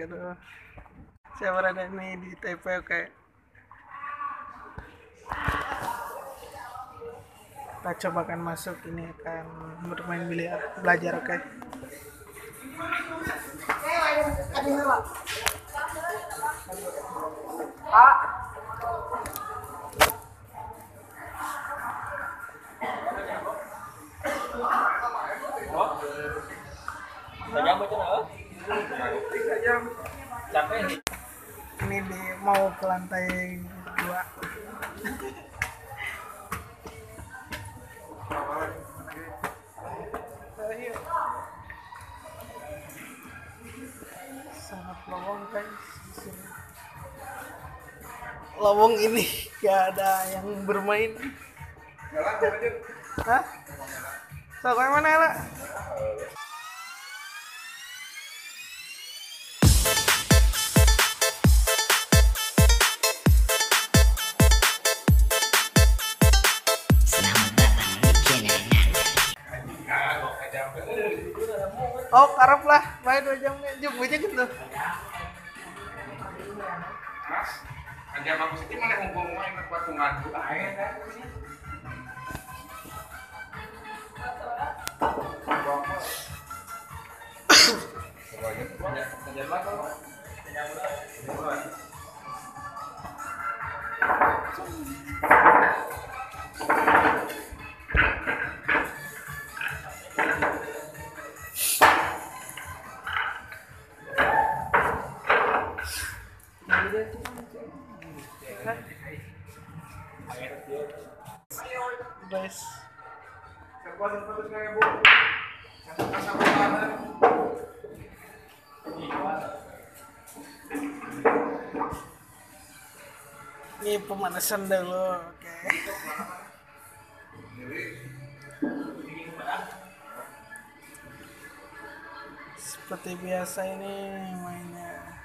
aduh. Saya berada nih di TP oke kita coba akan masuk ini akan bermain biliar belajar oke? Jam macam mana? Capek nih. ini di mau ke lantai dua sangat lowong guys di sini. lowong ini gak ada yang bermain Hah? So, kayak mana lah? Oh, karep lah. Main dua jam nih. Juk, bujang gitu. Aja bagus itu mana ngomong main ke batu ngadu aja kan. Guys, ini pemanasan dulu. Oke. Seperti biasa ini mainnya.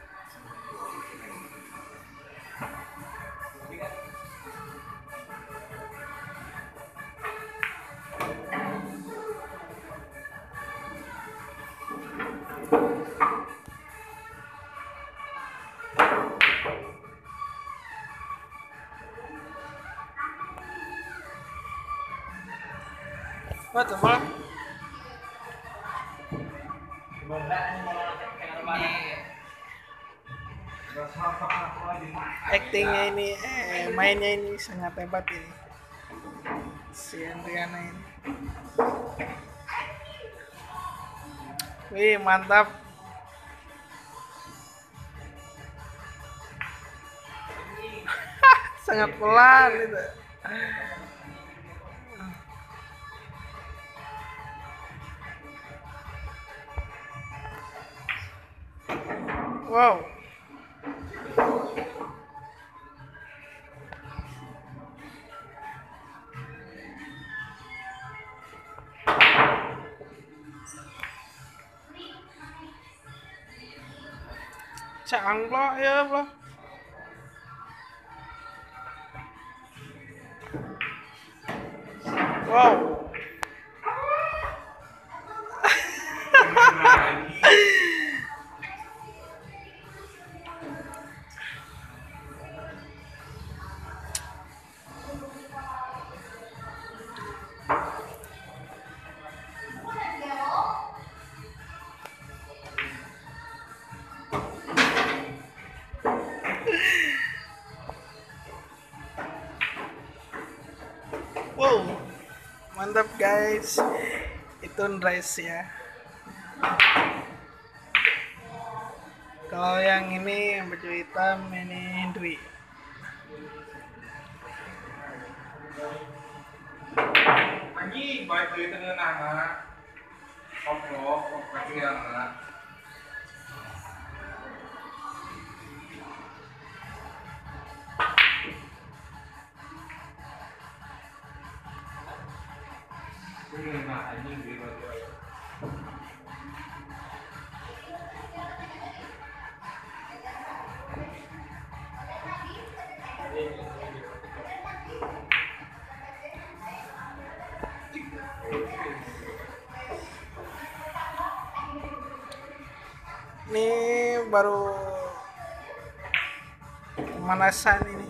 What the? Actingnya ini, eh, mainnya ini sangat hebat ini. Si Andriana ini. Wih, mantap. sangat pelan itu. Wow. Chẳng lo em lo. Mantap guys. Itu rice ya. Kalau yang ini yang baju hitam ini Dwi. Anjing, dari tengah anak. Koplok, koplok yang anak. Ini baru pemanasan ini.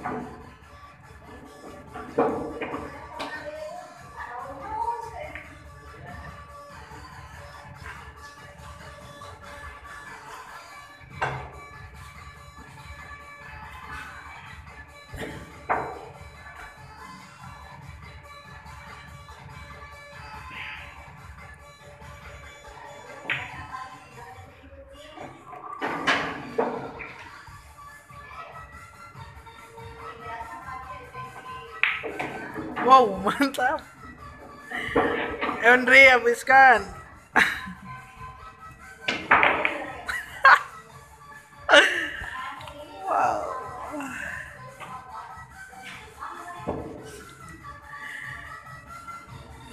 Wow, mantap. Andre, habiskan. wow.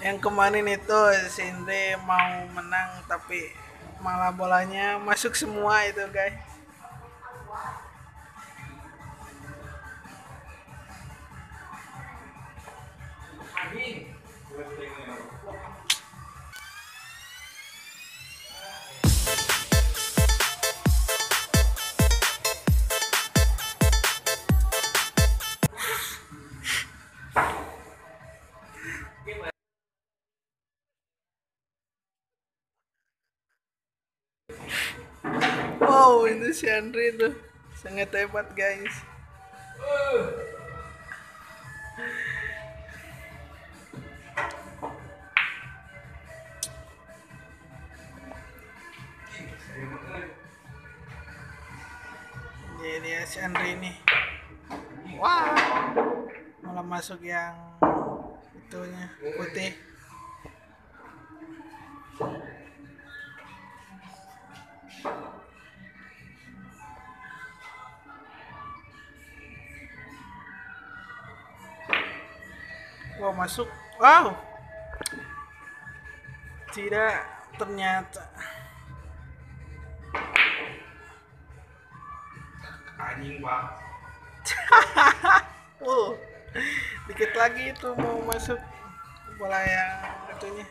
Yang kemarin itu si Andre mau menang tapi malah bolanya masuk semua itu guys. Wow, itu si Andre tuh sangat hebat guys. Jadi ya si Andre ini. Wah, malah masuk yang itunya putih. Masuk. Wow. Tidak ternyata. Anjing, Pak. Oh. Dikit lagi itu mau masuk bola yang itunya.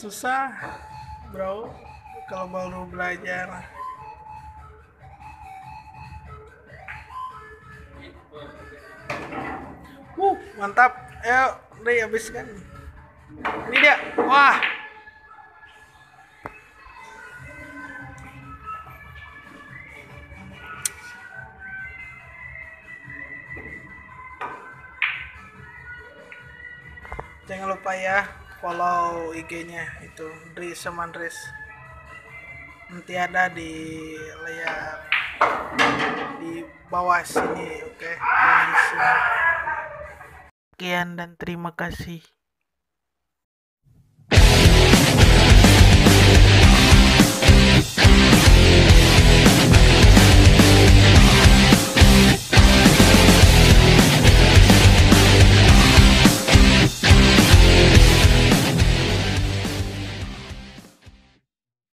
Susah, bro, kalau baru belajar. Uh, mantap. Ayo, udah habiskan. Ini dia. Wah. Jangan lupa ya follow IG-nya itu Dri Semandris. Nanti ada di layar di bawah sini, oke? Sini. Sekian dan terima kasih.